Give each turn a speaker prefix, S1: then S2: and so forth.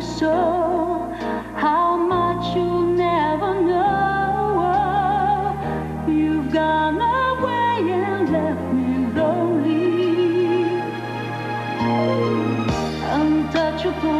S1: so. How much you'll never know. You've gone away and left me lonely, untouchable.